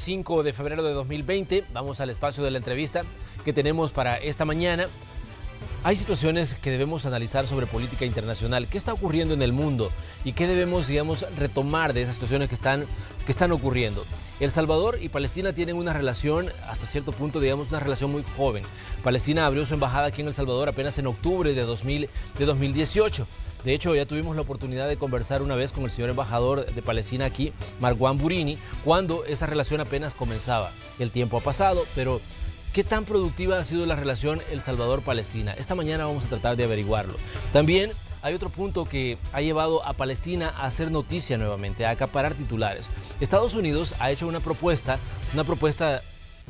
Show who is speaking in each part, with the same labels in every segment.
Speaker 1: 5 de febrero de 2020. Vamos al espacio de la entrevista que tenemos para esta mañana. Hay situaciones que debemos analizar sobre política internacional. ¿Qué está ocurriendo en el mundo? ¿Y qué debemos, digamos, retomar de esas situaciones que están, que están ocurriendo? El Salvador y Palestina tienen una relación, hasta cierto punto, digamos, una relación muy joven. Palestina abrió su embajada aquí en El Salvador apenas en octubre de, 2000, de 2018. De hecho, ya tuvimos la oportunidad de conversar una vez con el señor embajador de Palestina aquí, Marwan Burini, cuando esa relación apenas comenzaba. El tiempo ha pasado, pero ¿qué tan productiva ha sido la relación El Salvador-Palestina? Esta mañana vamos a tratar de averiguarlo. También hay otro punto que ha llevado a Palestina a hacer noticia nuevamente, a acaparar titulares. Estados Unidos ha hecho una propuesta, una propuesta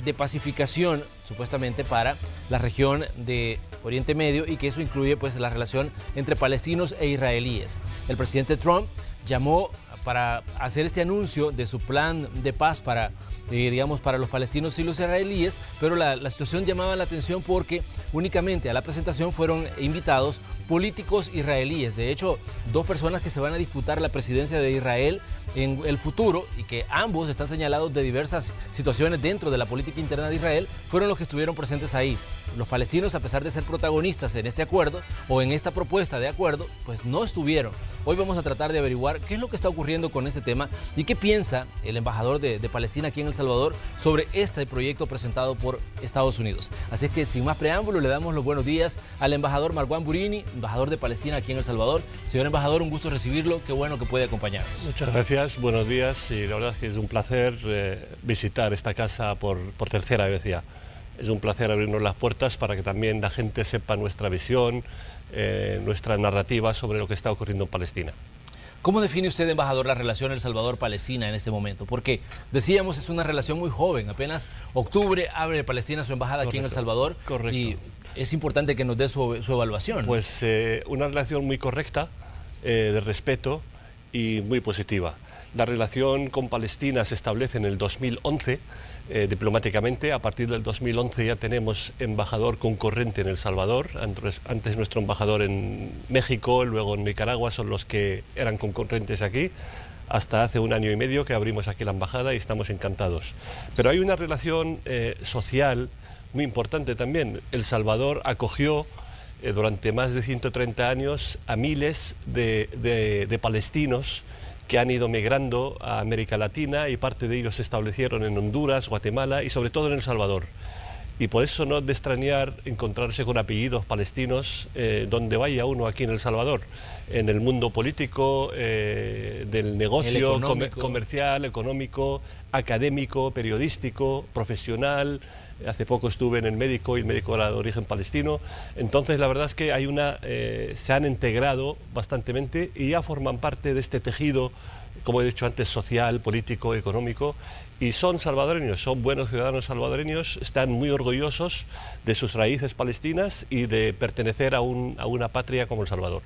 Speaker 1: de pacificación supuestamente para la región de Oriente Medio y que eso incluye pues la relación entre palestinos e israelíes. El presidente Trump llamó para hacer este anuncio de su plan de paz para, eh, digamos, para los palestinos y los israelíes, pero la, la, situación llamaba la atención porque únicamente a la presentación fueron invitados políticos israelíes. De hecho, dos personas que se van a disputar la presidencia de Israel en el futuro y que ambos están señalados de diversas situaciones dentro de la política interna de Israel, fueron los que estuvieron presentes ahí. Los palestinos, a pesar de ser protagonistas en este acuerdo o en esta propuesta de acuerdo, pues no estuvieron. Hoy vamos a tratar de averiguar qué es lo que está ocurriendo con este tema y qué piensa el embajador de, Palestina aquí en El Salvador sobre este proyecto presentado por Estados Unidos. Así es que sin más preámbulo le damos los buenos días al embajador Marwan Burini, embajador de Palestina aquí en El Salvador. Señor embajador, un gusto recibirlo, qué bueno que puede acompañarnos.
Speaker 2: Muchas gracias, buenos días y la verdad es que es un placer eh, visitar esta casa por tercera vez ya. Es un placer abrirnos las puertas para que también la gente sepa nuestra visión, eh, nuestra narrativa sobre lo que está ocurriendo en Palestina.
Speaker 1: ¿Cómo define usted, embajador, la relación El Salvador-Palestina en este momento? Porque decíamos es una relación muy joven, apenas octubre abre Palestina su embajada Correcto. aquí en El Salvador.
Speaker 2: Correcto.
Speaker 1: Y es importante que nos dé su, su evaluación.
Speaker 2: Pues eh, una relación muy correcta, eh, de respeto y muy positiva. La relación con Palestina se establece en el 2011 eh, diplomáticamente. A partir del 2011 ya tenemos embajador concurrente en El Salvador. Antes, nuestro embajador en México, luego en Nicaragua son los que eran concurrentes aquí. Hasta hace un año y medio que abrimos aquí la embajada y estamos encantados. Pero hay una relación eh, social muy importante también. El Salvador acogió eh, durante más de 130 años a miles de palestinos que han ido migrando a América Latina y parte de ellos se establecieron en Honduras, Guatemala y sobre todo en El Salvador. Y por eso no es de extrañar encontrarse con apellidos palestinos eh, donde vaya uno aquí en El Salvador, en el mundo político, eh, del negocio
Speaker 1: económico.
Speaker 2: comercial, económico, académico, periodístico, profesional, hace poco estuve en el médico y el médico era de origen palestino. Entonces, la verdad es que hay una, eh, se han integrado bastantemente y ya forman parte de este tejido, como he dicho antes, social, político, económico. Y son salvadoreños, son buenos ciudadanos salvadoreños, están muy orgullosos de sus raíces palestinas y de pertenecer a, un, a una patria como El Salvador.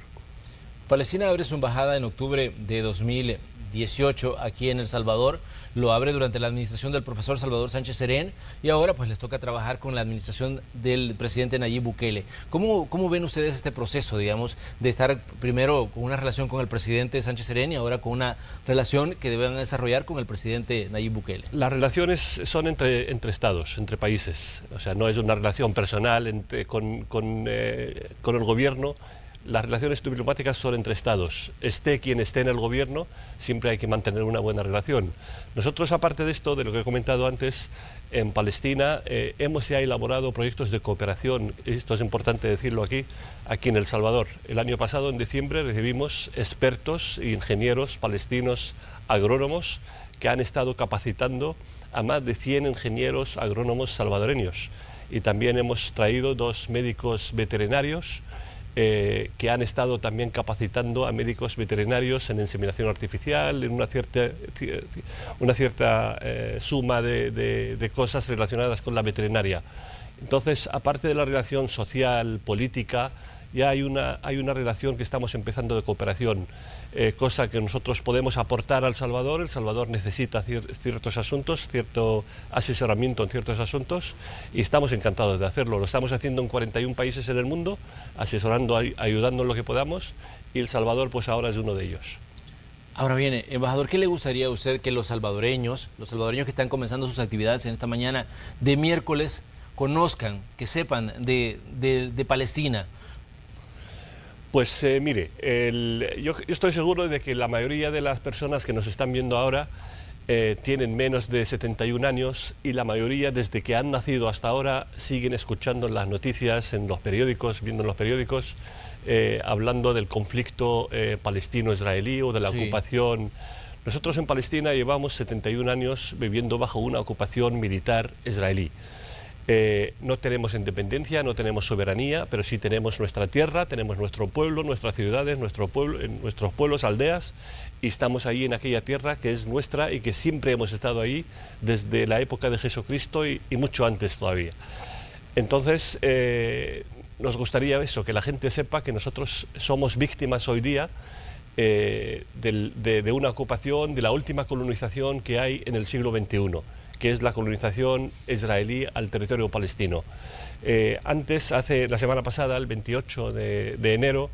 Speaker 1: Palestina abre su embajada en octubre de 2018 aquí en El Salvador. Lo abre durante la administración del profesor Salvador Sánchez Serén y ahora pues les toca trabajar con la administración del presidente Nayib Bukele. ¿Cómo, cómo ven ustedes este proceso, digamos, de estar primero con una relación con el presidente Sánchez Serén y ahora con una relación que deben desarrollar con el presidente Nayib Bukele?
Speaker 2: Las relaciones son entre, entre estados, entre países. O sea, no es una relación personal con, con, eh, con el gobierno las relaciones diplomáticas son entre estados. Esté quien esté en el gobierno, siempre hay que mantener una buena relación. Nosotros, aparte de esto, de lo que he comentado antes, en Palestina eh, hemos ya elaborado proyectos de cooperación, esto es importante decirlo aquí, aquí en El Salvador. El año pasado, en diciembre, recibimos expertos e ingenieros palestinos agrónomos que han estado capacitando a más de 100 ingenieros agrónomos salvadoreños. Y también hemos traído dos médicos veterinarios, eh, que han estado también capacitando a médicos veterinarios en inseminación artificial, en una cierta, una cierta eh, suma de, de, de, cosas relacionadas con la veterinaria. Entonces, aparte de la relación social, política, ya hay una, hay una relación que estamos empezando de cooperación, eh, cosa que nosotros podemos aportar al Salvador. El Salvador necesita cier ciertos asuntos, cierto asesoramiento en ciertos asuntos y estamos encantados de hacerlo. Lo estamos haciendo en 41 países en el mundo, asesorando, ayudando en lo que podamos y El Salvador pues ahora es uno de ellos.
Speaker 1: Ahora viene, embajador, ¿qué le gustaría a usted que los salvadoreños, los salvadoreños que están comenzando sus actividades en esta mañana de miércoles, conozcan, que sepan de, Palestina?
Speaker 2: Pues eh, mire, yo, estoy seguro de que la mayoría de las personas que nos están viendo ahora eh, tienen menos de 71 años y la mayoría desde que han nacido hasta ahora siguen escuchando las noticias en los periódicos, viendo en los periódicos, eh, hablando del conflicto palestino-israelí o de la ocupación. Nosotros en Palestina llevamos 71 años viviendo bajo una ocupación militar israelí. Eh, no tenemos independencia, no tenemos soberanía, pero sí tenemos nuestra tierra, tenemos nuestro pueblo, nuestras ciudades, nuestro pueblo, nuestros pueblos, aldeas, y estamos ahí en aquella tierra que es nuestra y que siempre hemos estado ahí desde la época de Jesucristo y, mucho antes todavía. Entonces, eh, nos gustaría eso, que la gente sepa que nosotros somos víctimas hoy día eh, de una ocupación, de la última colonización que hay en el siglo XXI que es la colonización israelí al territorio palestino. Eh, antes, hace la semana pasada, el 28 de, enero,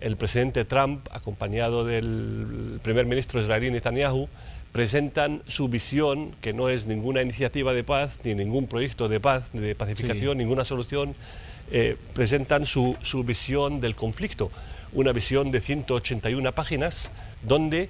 Speaker 2: el presidente Trump, acompañado del primer ministro israelí Netanyahu, presentan su visión, que no es ninguna iniciativa de paz, ni ningún proyecto de paz, ni de pacificación, ninguna solución, eh, presentan su, su visión del conflicto, una visión de 181 páginas, donde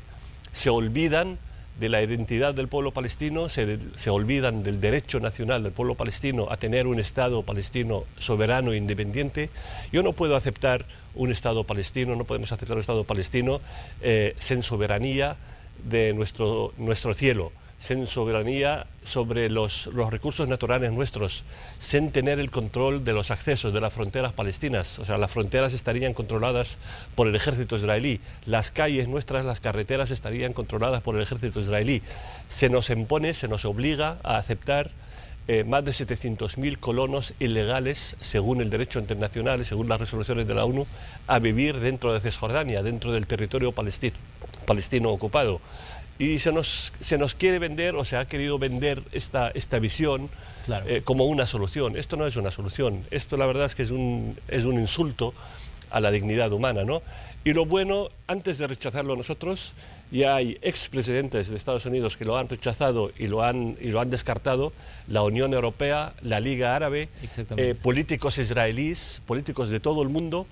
Speaker 2: se olvidan de la identidad del pueblo palestino, se, olvidan del derecho nacional del pueblo palestino a tener un Estado palestino soberano e independiente. Yo no puedo aceptar un Estado palestino, no podemos aceptar un Estado palestino eh, sin soberanía de nuestro, nuestro cielo sin soberanía sobre los, recursos naturales nuestros, sin tener el control de los accesos de las fronteras palestinas. O sea, las fronteras estarían controladas por el ejército israelí, las calles nuestras, las carreteras estarían controladas por el ejército israelí. Se nos impone, se nos obliga a aceptar eh, más de 700.000 colonos ilegales, según el derecho internacional y según las resoluciones de la ONU, a vivir dentro de Cisjordania, dentro del territorio palestino, palestino ocupado y se nos, se nos quiere vender o se ha querido vender esta, esta visión eh, como una solución. Esto no es una solución, esto la verdad es que es un, es un insulto a la dignidad humana. ¿no? Y lo bueno, antes de rechazarlo nosotros, ya hay expresidentes de Estados Unidos que lo han rechazado y lo han, y lo han descartado, la Unión Europea, la Liga Árabe, eh, políticos israelíes, políticos de todo el mundo,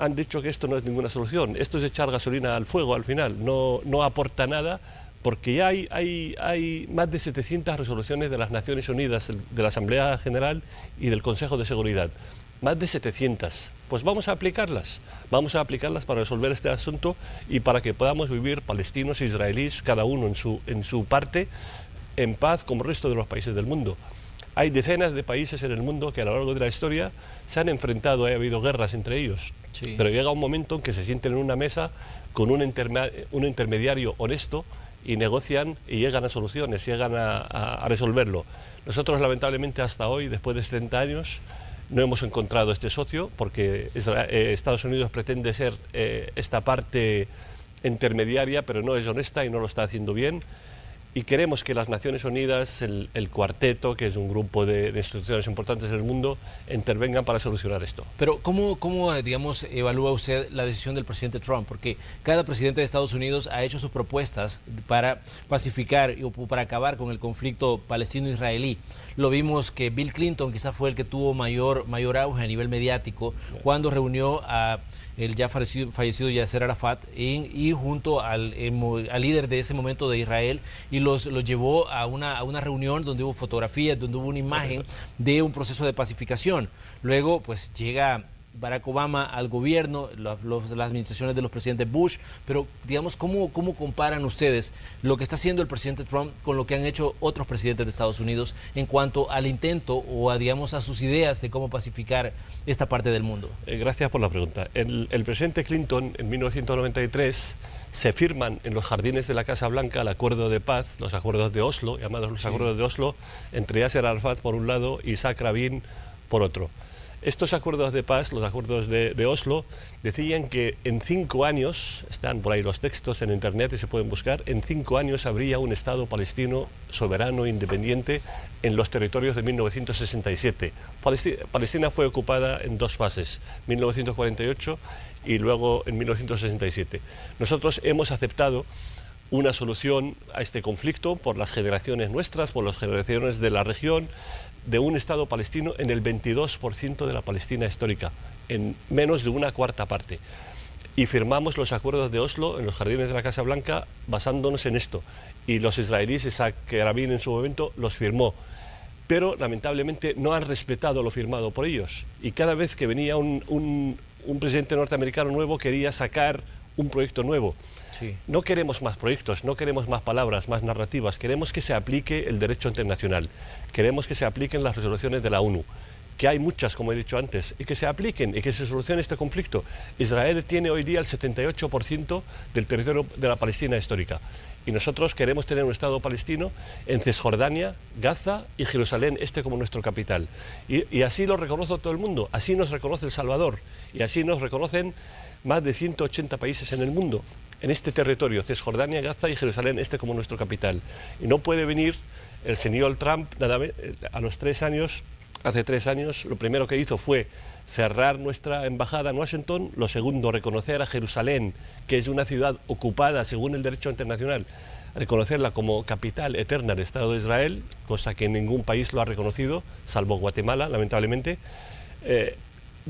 Speaker 2: han dicho que esto no es ninguna solución. Esto es echar gasolina al fuego al final, no, no aporta nada porque ya hay, hay, hay, más de 700 resoluciones de las Naciones Unidas, de la Asamblea General y del Consejo de Seguridad. Más de 700. Pues vamos a aplicarlas. Vamos a aplicarlas para resolver este asunto y para que podamos vivir palestinos e israelíes, cada uno en su, en su parte, en paz como el resto de los países del mundo. Hay decenas de países en el mundo que a lo largo de la historia se han enfrentado, ha habido guerras entre ellos. Pero llega un momento en que se sienten en una mesa con un, un intermediario honesto y negocian y llegan a soluciones, llegan a, resolverlo. Nosotros lamentablemente hasta hoy, después de 70 años, no hemos encontrado este socio porque eh, Estados Unidos pretende ser eh, esta parte intermediaria, pero no es honesta y no lo está haciendo bien y queremos que las Naciones Unidas, el, cuarteto, que es un grupo de, instituciones importantes del mundo, intervengan para solucionar esto.
Speaker 1: Pero ¿cómo, ¿cómo, digamos, evalúa usted la decisión del presidente Trump? Porque cada presidente de Estados Unidos ha hecho sus propuestas para pacificar o para acabar con el conflicto palestino-israelí. Lo vimos que Bill Clinton quizás fue el que tuvo mayor, mayor auge a nivel mediático cuando reunió a el ya fallecido, fallecido Yasser Arafat y, junto al, al, líder de ese momento de Israel y los, los llevó a una, a una reunión donde hubo fotografías, donde hubo una imagen de un proceso de pacificación. Luego pues llega Barack Obama al gobierno, las administraciones de los presidentes Bush, pero digamos, ¿cómo, ¿cómo comparan ustedes lo que está haciendo el presidente Trump con lo que han hecho otros presidentes de Estados Unidos en cuanto al intento o a, digamos, a sus ideas de cómo pacificar esta parte del mundo?
Speaker 2: Eh, gracias por la pregunta. El, presidente Clinton en 1993 se firman en los jardines de la Casa Blanca el acuerdo de paz, los acuerdos de Oslo, llamados los acuerdos de Oslo, entre Yasser Arafat por un lado y Isaac Rabin por otro. Estos acuerdos de paz, los acuerdos de, Oslo, decían que en cinco años, están por ahí los textos en Internet y se pueden buscar, en cinco años habría un Estado palestino soberano, independiente, en los territorios de 1967. Palestina, fue ocupada en dos fases, 1948 y luego en 1967. Nosotros hemos aceptado una solución a este conflicto por las generaciones nuestras, por las generaciones de la región, de un Estado palestino en el 22% de la Palestina histórica, en menos de una cuarta parte. Y firmamos los acuerdos de Oslo en los jardines de la Casa Blanca basándonos en esto. Y los israelíes, Isaac Rabin en su momento, los firmó. Pero lamentablemente no han respetado lo firmado por ellos. Y cada vez que venía un, un presidente norteamericano nuevo quería sacar un proyecto nuevo. No queremos más proyectos, no queremos más palabras, más narrativas, queremos que se aplique el derecho internacional, queremos que se apliquen las resoluciones de la ONU, que hay muchas, como he dicho antes, y que se apliquen y que se solucione este conflicto. Israel tiene hoy día el 78% del territorio de la Palestina histórica. Y nosotros queremos tener un Estado palestino en Cisjordania, Gaza y Jerusalén, este como nuestro capital. Y, y, así lo reconoce todo el mundo, así nos reconoce El Salvador. Y así nos reconocen más de 180 países en el mundo en este territorio, Cisjordania, Gaza y Jerusalén, este como nuestro capital. Y no puede venir el señor Trump nada, eh, a los tres años, hace tres años, lo primero que hizo fue cerrar nuestra embajada en Washington, lo segundo, reconocer a Jerusalén, que es una ciudad ocupada según el derecho internacional, reconocerla como capital eterna del Estado de Israel, cosa que ningún país lo ha reconocido, salvo Guatemala, lamentablemente. Eh,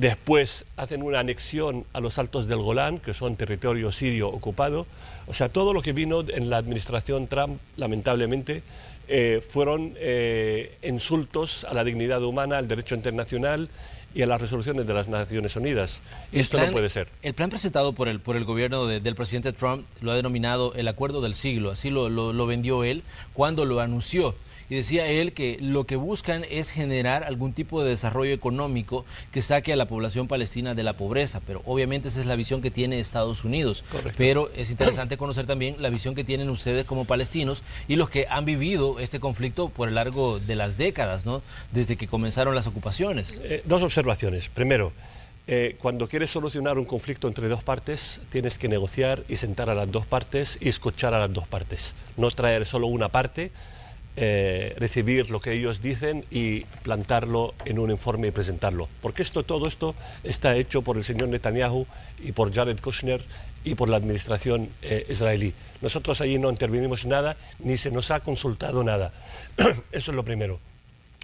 Speaker 2: Después hacen una anexión a los altos del Golán, que son territorio sirio ocupado. O sea, todo lo que vino en la administración Trump, lamentablemente, eh, fueron eh, insultos a la dignidad humana, al derecho internacional y a las resoluciones de las Naciones Unidas. Esto no puede ser.
Speaker 1: El plan presentado por el, por el gobierno del presidente Trump lo ha denominado el acuerdo del siglo, así lo, lo vendió él cuando lo anunció y decía él que lo que buscan es generar algún tipo de desarrollo económico que saque a la población palestina de la pobreza, pero obviamente esa es la visión que tiene Estados Unidos. Pero es interesante conocer también la visión que tienen ustedes como palestinos y los que han vivido este conflicto por el largo de las décadas, ¿no? Desde que comenzaron las ocupaciones.
Speaker 2: Eh, dos observaciones. Primero, eh, cuando quieres solucionar un conflicto entre dos partes, tienes que negociar y sentar a las dos partes y escuchar a las dos partes. No traer solo una parte eh, recibir lo que ellos dicen y plantarlo en un informe y presentarlo. Porque esto, todo esto está hecho por el señor Netanyahu y por Jared Kushner y por la administración eh, israelí. Nosotros allí no intervinimos en nada, ni se nos ha consultado nada. Eso es lo primero.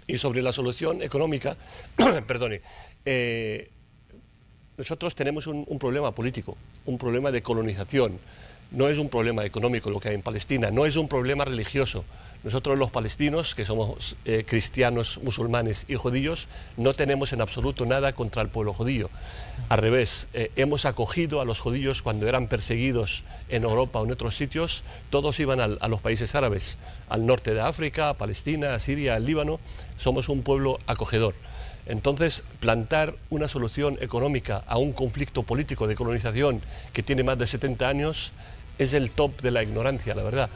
Speaker 2: Y sobre la solución económica, perdone, eh, nosotros tenemos un problema político, un problema de colonización. No es un problema económico lo que hay en Palestina, no es un problema religioso. Nosotros los palestinos, que somos eh, cristianos, musulmanes y judíos, no tenemos en absoluto nada contra el pueblo judío. Al revés, eh, hemos acogido a los judíos cuando eran perseguidos en Europa o en otros sitios, todos iban a los países árabes, al norte de África, a Palestina, a Siria, al Líbano. Somos un pueblo acogedor. Entonces, plantar una solución económica a un conflicto político de colonización que tiene más de 70 años es el top de la ignorancia, la verdad.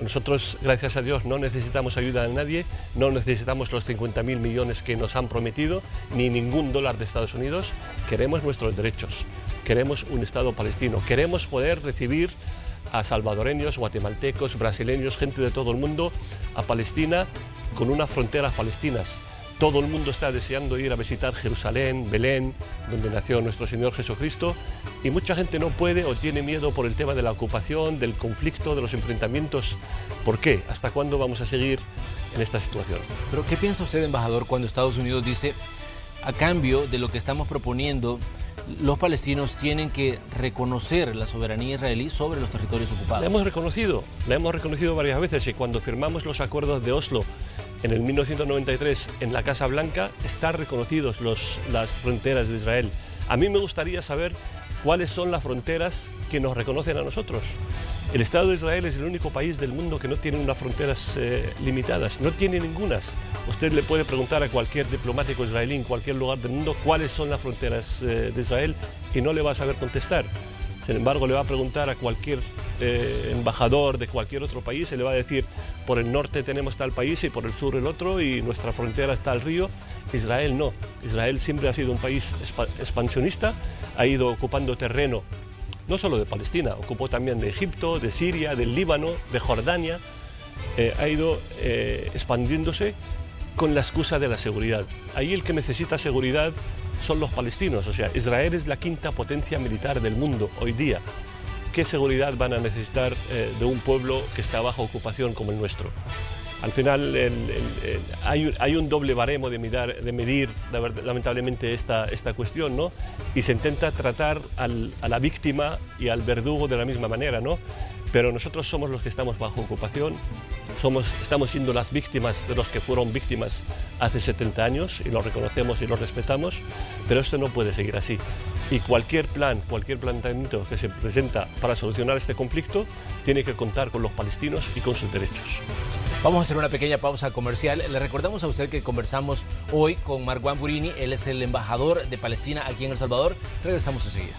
Speaker 2: Nosotros, gracias a Dios, no necesitamos ayuda de nadie, no necesitamos los 50.000 millones que nos han prometido, ni ningún dólar de Estados Unidos. Queremos nuestros derechos, queremos un Estado palestino, queremos poder recibir a salvadoreños, guatemaltecos, brasileños, gente de todo el mundo a Palestina con unas fronteras palestinas todo el mundo está deseando ir a visitar Jerusalén, Belén, donde nació nuestro Señor Jesucristo, y mucha gente no puede o tiene miedo por el tema de la ocupación, del conflicto, de los enfrentamientos. ¿Por qué? ¿Hasta cuándo vamos a seguir en esta situación?
Speaker 1: Pero ¿qué piensa usted, embajador, cuando Estados Unidos dice, a cambio de lo que estamos proponiendo, los palestinos tienen que reconocer la soberanía israelí sobre los territorios ocupados?
Speaker 2: La hemos reconocido, la hemos reconocido varias veces y cuando firmamos los acuerdos de Oslo en el 1993 en la Casa Blanca están reconocidos las fronteras de Israel. A mí me gustaría saber cuáles son las fronteras que nos reconocen a nosotros. El Estado de Israel es el único país del mundo que no tiene unas fronteras eh, limitadas, no tiene ningunas. Usted le puede preguntar a cualquier diplomático israelí en cualquier lugar del mundo cuáles son las fronteras eh, de Israel y no le va a saber contestar. Sin embargo, le va a preguntar a cualquier eh, embajador de cualquier otro país y le va a decir, por el norte tenemos tal país y por el sur el otro y nuestra frontera está al río. Israel no. Israel siempre ha sido un país expansionista, ha ido ocupando terreno no solo de Palestina, ocupó también de Egipto, de Siria, del Líbano, de Jordania, eh, ha ido eh, expandiéndose con la excusa de la seguridad. Ahí el que necesita seguridad son los palestinos, o sea, Israel es la quinta potencia militar del mundo hoy día. ¿Qué seguridad van a necesitar eh, de un pueblo que está bajo ocupación como el nuestro? Al final hay, un doble baremo de, de medir, lamentablemente, esta, esta cuestión, ¿no? Y se intenta tratar a la víctima y al verdugo de la misma manera, ¿no? Pero nosotros somos los que estamos bajo ocupación, estamos siendo las víctimas de los que fueron víctimas hace 70 años y lo reconocemos y lo respetamos, pero esto no puede seguir así. Y cualquier plan, cualquier planteamiento que se presenta para solucionar este conflicto tiene que contar con los palestinos y con sus derechos.
Speaker 1: Vamos a hacer una pequeña pausa comercial. Le recordamos a usted que conversamos hoy con Marwan Burini, él es el embajador de Palestina aquí en El Salvador. Regresamos enseguida.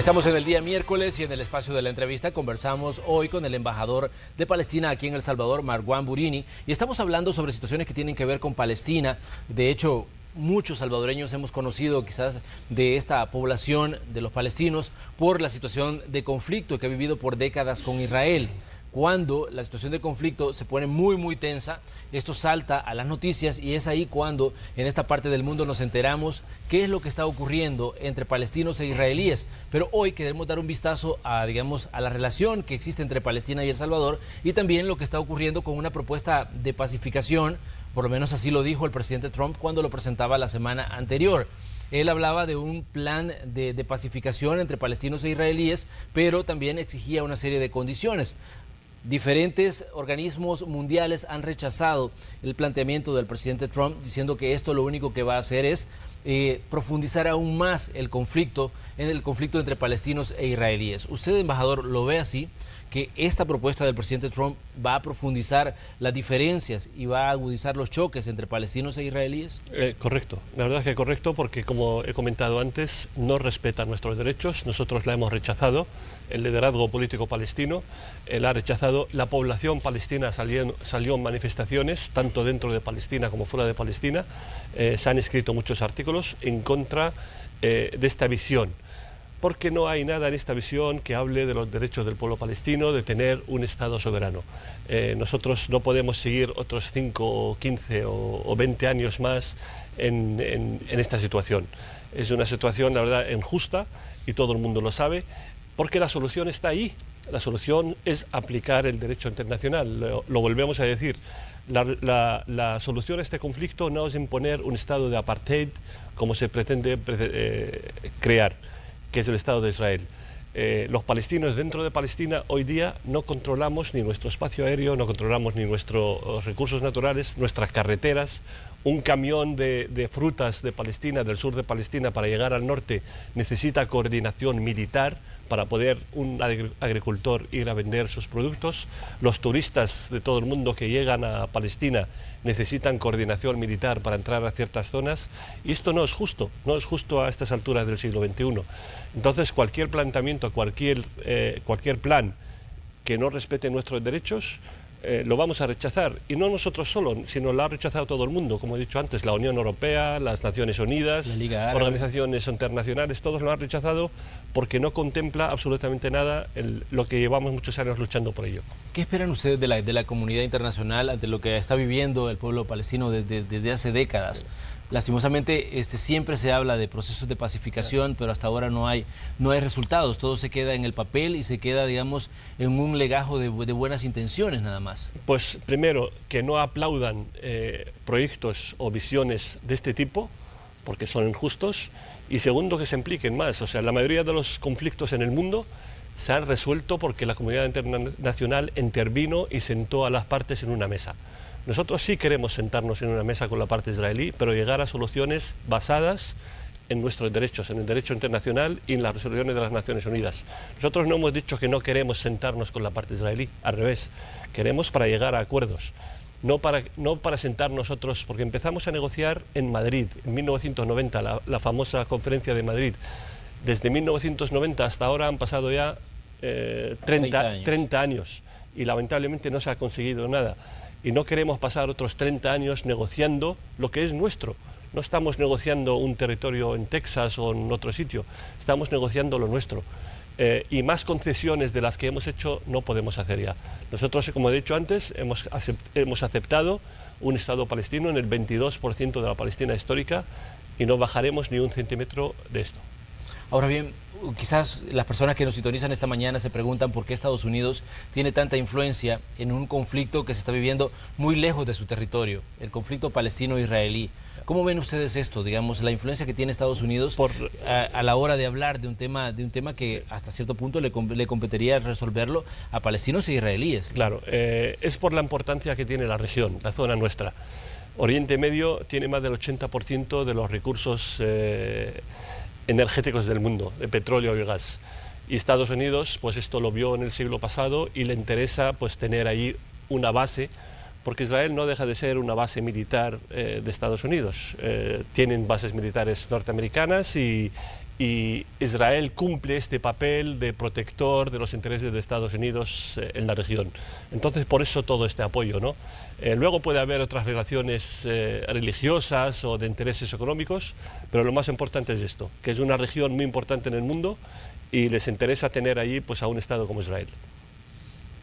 Speaker 1: Estamos en el día miércoles y en el espacio de la entrevista conversamos hoy con el embajador de Palestina aquí en El Salvador, Marwan Burini, y estamos hablando sobre situaciones que tienen que ver con Palestina. De hecho, muchos salvadoreños hemos conocido quizás de esta población de los palestinos por la situación de conflicto que ha vivido por décadas con Israel cuando la situación de conflicto se pone muy, muy tensa, esto salta a las noticias y es ahí cuando en esta parte del mundo nos enteramos qué es lo que está ocurriendo entre palestinos e israelíes. Pero hoy queremos dar un vistazo a, digamos, a la relación que existe entre Palestina y El Salvador y también lo que está ocurriendo con una propuesta de pacificación, por lo menos así lo dijo el presidente Trump cuando lo presentaba la semana anterior. Él hablaba de un plan de, de, pacificación entre palestinos e israelíes, pero también exigía una serie de condiciones. Diferentes organismos mundiales han rechazado el planteamiento del presidente Trump diciendo que esto lo único que va a hacer es eh, profundizar aún más el conflicto en el conflicto entre palestinos e israelíes. ¿Usted, embajador, lo ve así? que esta propuesta del presidente Trump va a profundizar las diferencias y va a agudizar los choques entre palestinos e israelíes?
Speaker 2: Eh, correcto, la verdad es que correcto porque como he comentado antes, no respeta nuestros derechos, nosotros la hemos rechazado, el liderazgo político palestino él ha rechazado, la población palestina salió, salió en manifestaciones, tanto dentro de Palestina como fuera de Palestina, eh, se han escrito muchos artículos en contra eh, de esta visión porque no hay nada en esta visión que hable de los derechos del pueblo palestino de tener un Estado soberano. Eh, nosotros no podemos seguir otros 5 o 15 o, 20 años más en, esta situación. Es una situación, la verdad, injusta y todo el mundo lo sabe, porque la solución está ahí. La solución es aplicar el derecho internacional, lo, volvemos a decir. La, solución a este conflicto no es imponer un estado de apartheid como se pretende eh, crear que es el Estado de Israel. Eh, los palestinos dentro de Palestina hoy día no controlamos ni nuestro espacio aéreo, no controlamos ni nuestros recursos naturales, nuestras carreteras. Un camión de, frutas de Palestina, del sur de Palestina, para llegar al norte necesita coordinación militar para poder un agricultor ir a vender sus productos. Los turistas de todo el mundo que llegan a Palestina necesitan coordinación militar para entrar a ciertas zonas y esto no es justo, no es justo a estas alturas del siglo XXI. Entonces cualquier planteamiento, cualquier, eh, cualquier plan que no respete nuestros derechos, eh, lo vamos a rechazar. Y no nosotros solo, sino lo ha rechazado todo el mundo, como he dicho antes, la Unión Europea, las Naciones Unidas, organizaciones internacionales, todos lo han rechazado porque no contempla absolutamente nada lo que llevamos muchos años luchando por ello.
Speaker 1: ¿Qué esperan ustedes de la, de la comunidad internacional ante lo que está viviendo el pueblo palestino desde, desde hace décadas? Lastimosamente, este, siempre se habla de procesos de pacificación, pero hasta ahora no hay, no hay resultados. Todo se queda en el papel y se queda, digamos, en un legajo de, buenas intenciones nada más.
Speaker 2: Pues primero, que no aplaudan eh, proyectos o visiones de este tipo, porque son injustos. Y segundo, que se impliquen más. O sea, la mayoría de los conflictos en el mundo se han resuelto porque la comunidad internacional intervino y sentó a las partes en una mesa. Nosotros sí queremos sentarnos en una mesa con la parte israelí, pero llegar a soluciones basadas en nuestros derechos, en el derecho internacional y en las resoluciones de las Naciones Unidas. Nosotros no hemos dicho que no queremos sentarnos con la parte israelí, al revés, queremos para llegar a acuerdos, no para, no para sentar nosotros, porque empezamos a negociar en Madrid, en 1990, la, famosa conferencia de Madrid. Desde 1990 hasta ahora han pasado ya 30, eh, 30 años y lamentablemente no se ha conseguido nada y no queremos pasar otros 30 años negociando lo que es nuestro. No estamos negociando un territorio en Texas o en otro sitio, estamos negociando lo nuestro. Eh, y más concesiones de las que hemos hecho no podemos hacer ya. Nosotros, como he dicho antes, hemos, hemos aceptado un Estado palestino en el 22% de la Palestina histórica y no bajaremos ni un centímetro de esto.
Speaker 1: Ahora bien, quizás las personas que nos sintonizan esta mañana se preguntan por qué Estados Unidos tiene tanta influencia en un conflicto que se está viviendo muy lejos de su territorio, el conflicto palestino-israelí. ¿Cómo ven ustedes esto, digamos, la influencia que tiene Estados Unidos a, la hora de hablar de un tema, de un tema que hasta cierto punto le, le competiría resolverlo a palestinos e israelíes?
Speaker 2: Claro, eh, es por la importancia que tiene la región, la zona nuestra. Oriente Medio tiene más del 80% de los recursos eh, energéticos del mundo, de petróleo y gas. Y Estados Unidos, pues esto lo vio en el siglo pasado y le interesa pues tener ahí una base, porque Israel no deja de ser una base militar eh, de Estados Unidos. Eh, tienen bases militares norteamericanas y, y Israel cumple este papel de protector de los intereses de Estados Unidos eh, en la región. Entonces, por eso todo este apoyo. ¿no? Eh, luego puede haber otras relaciones eh, religiosas o de intereses económicos, pero lo más importante es esto, que es una región muy importante en el mundo y les interesa tener allí pues, a un Estado como Israel.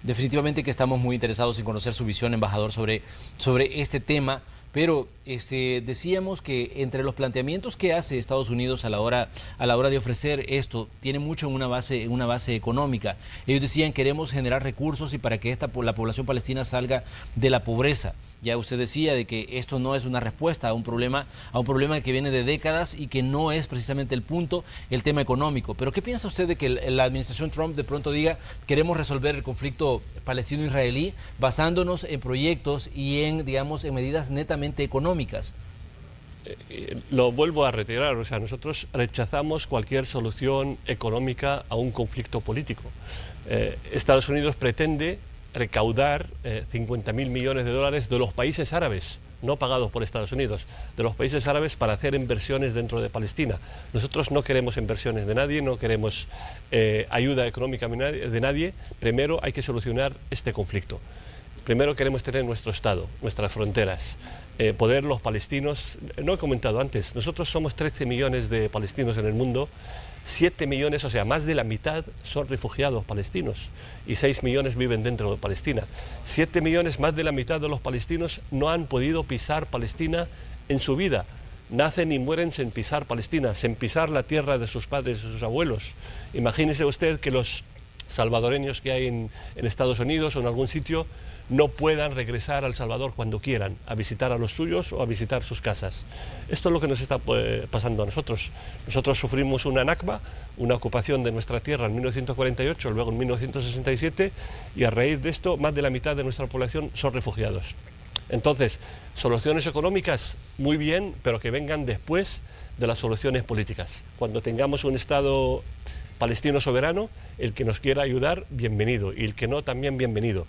Speaker 1: Definitivamente que estamos muy interesados en conocer su visión, embajador, sobre, sobre este tema. Pero este, decíamos que entre los planteamientos que hace Estados Unidos a la hora, a la hora de ofrecer esto, tiene mucho en una base, una base económica. Ellos decían queremos generar recursos y para que esta, la población palestina salga de la pobreza. Ya usted decía de que esto no es una respuesta a un problema, a un problema que viene de décadas y que no es precisamente el punto, el tema económico. Pero ¿qué piensa usted de que la administración Trump de pronto diga queremos resolver el conflicto palestino-israelí basándonos en proyectos y en, digamos, en medidas netamente económicas?
Speaker 2: Eh, eh, lo vuelvo a retirar, o sea, nosotros rechazamos cualquier solución económica a un conflicto político. Eh, Estados Unidos pretende recaudar 50 mil millones de dólares de los países árabes, no pagados por Estados Unidos, de los países árabes para hacer inversiones dentro de Palestina. Nosotros no queremos inversiones de nadie, no queremos ayuda económica de nadie. Primero hay que solucionar este conflicto. Primero queremos tener nuestro Estado, nuestras fronteras, eh, poder los palestinos, no he comentado antes, nosotros somos 13 millones de palestinos en el mundo, 7 millones, o sea, más de la mitad son refugiados palestinos y 6 millones viven dentro de Palestina. 7 millones, más de la mitad de los palestinos no han podido pisar Palestina en su vida. Nacen y mueren sin pisar Palestina, sin pisar la tierra de sus padres y sus abuelos. Imagínese usted que los salvadoreños que hay en, Estados Unidos o en algún sitio no puedan regresar al Salvador cuando quieran, a visitar a los suyos o a visitar sus casas. Esto es lo que nos está pues, pasando a nosotros. Nosotros sufrimos una Nakba, una ocupación de nuestra tierra en 1948, luego en 1967, y a raíz de esto más de la mitad de nuestra población son refugiados. Entonces, soluciones económicas, muy bien, pero que vengan después de las soluciones políticas. Cuando tengamos un Estado palestino soberano, el que nos quiera ayudar, bienvenido, y el que no, también bienvenido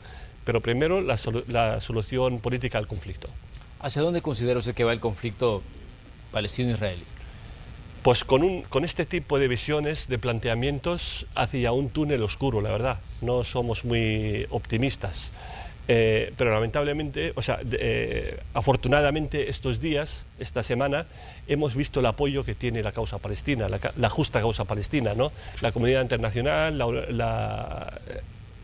Speaker 2: pero primero la, solución política al conflicto.
Speaker 1: ¿Hacia dónde considera usted que va el conflicto palestino-israelí?
Speaker 2: Pues con, un, con este tipo de visiones, de planteamientos, hacia un túnel oscuro, la verdad. No somos muy optimistas. Eh, pero lamentablemente, o sea, eh, afortunadamente estos días, esta semana, hemos visto el apoyo que tiene la causa palestina, la, justa causa palestina, ¿no? La comunidad internacional,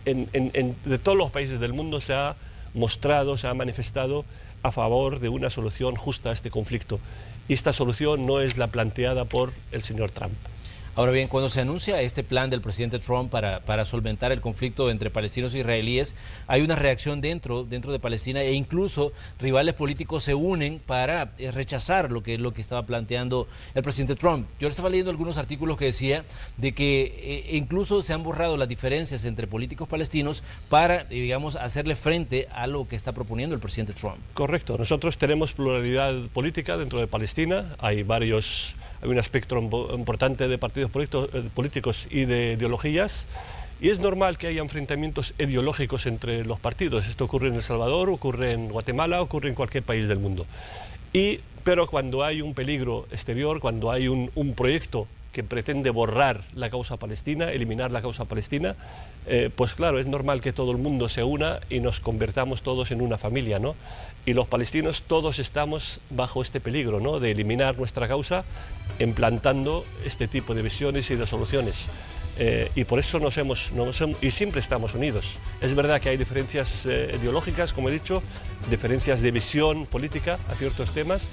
Speaker 2: de todos los países del mundo se ha mostrado, se ha manifestado a favor de una solución justa a este conflicto. Y esta solución no es la planteada por el señor Trump.
Speaker 1: Ahora bien, cuando se anuncia este plan del presidente Trump para, solventar el conflicto entre palestinos e israelíes, hay una reacción dentro, dentro de Palestina e incluso rivales políticos se unen para eh, rechazar lo que, lo que estaba planteando el presidente Trump. Yo estaba leyendo algunos artículos que decía de que eh, incluso se han borrado las diferencias entre políticos palestinos para, eh, digamos, hacerle frente a lo que está proponiendo el presidente Trump.
Speaker 2: Correcto. Nosotros tenemos pluralidad política dentro de Palestina. Hay varios hay un espectro importante de partidos eh, políticos y de ideologías. Y es normal que haya enfrentamientos ideológicos entre los partidos. Esto ocurre en El Salvador, ocurre en Guatemala, ocurre en cualquier país del mundo. Y, pero cuando hay un peligro exterior, cuando hay un, un proyecto que pretende borrar la causa palestina, eliminar la causa palestina, eh, pues claro, es normal que todo el mundo se una y nos convertamos todos en una familia, ¿no? Y los palestinos todos estamos bajo este peligro, ¿no? De eliminar nuestra causa, implantando este tipo de visiones y de soluciones. Eh, y por eso nos hemos, y siempre estamos unidos. Es verdad que hay diferencias eh, ideológicas, como he dicho, diferencias de visión política a ciertos temas,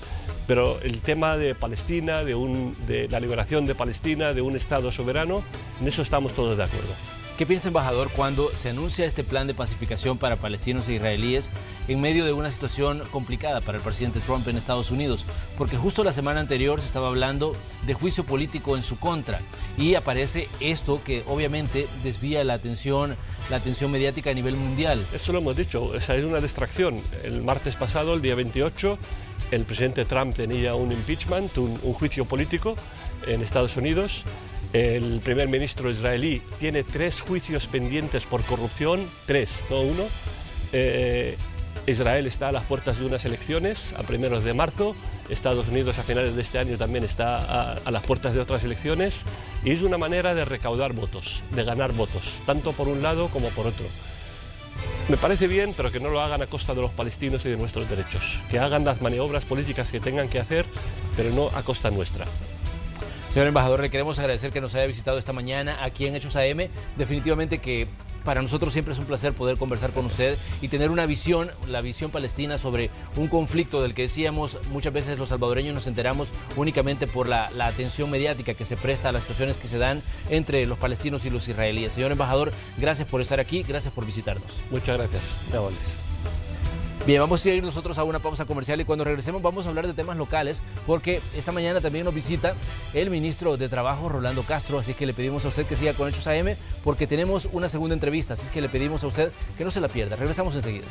Speaker 2: pero el tema de Palestina, de, un, de la liberación de Palestina, de un Estado soberano, en eso estamos todos de acuerdo.
Speaker 1: ¿Qué piensa, embajador, cuando se anuncia este plan de pacificación para palestinos e israelíes en medio de una situación complicada para el presidente Trump en Estados Unidos? Porque justo la semana anterior se estaba hablando de juicio político en su contra y aparece esto que obviamente desvía la atención, la atención mediática a nivel mundial.
Speaker 2: Eso lo hemos dicho, esa es una distracción. El martes pasado, el día 28, el presidente Trump tenía un impeachment, un, un juicio político en Estados Unidos el primer ministro israelí tiene tres juicios pendientes por corrupción, tres, no uno. Eh, Israel está a las puertas de unas elecciones a primeros de marzo, Estados Unidos a finales de este año también está a, las puertas de otras elecciones y es una manera de recaudar votos, de ganar votos, tanto por un lado como por otro. Me parece bien, pero que no lo hagan a costa de los palestinos y de nuestros derechos, que hagan las maniobras políticas que tengan que hacer, pero no a costa nuestra.
Speaker 1: Señor embajador, le queremos agradecer que nos haya visitado esta mañana aquí en Hechos AM. Definitivamente que para nosotros siempre es un placer poder conversar con usted y tener una visión, la visión palestina sobre un conflicto del que decíamos muchas veces los salvadoreños nos enteramos únicamente por la, atención mediática que se presta a las situaciones que se dan entre los palestinos y los israelíes. Señor embajador, gracias por estar aquí, gracias por visitarnos.
Speaker 2: Muchas gracias.
Speaker 1: Bien, vamos a ir nosotros a una pausa comercial y cuando regresemos vamos a hablar de temas locales porque esta mañana también nos visita el ministro de Trabajo, Rolando Castro, así que le pedimos a usted que siga con Hechos AM porque tenemos una segunda entrevista, así que le pedimos a usted que no se la pierda. Regresamos enseguida.